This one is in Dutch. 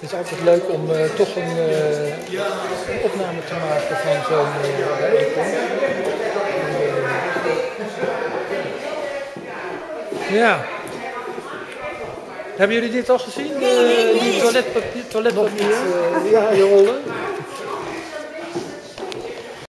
Het is altijd leuk om uh, toch een, uh, opname te maken van zo'n uh, ja. Hebben jullie dit al gezien? die toiletpapier? toiletpapier? ja, die rollen.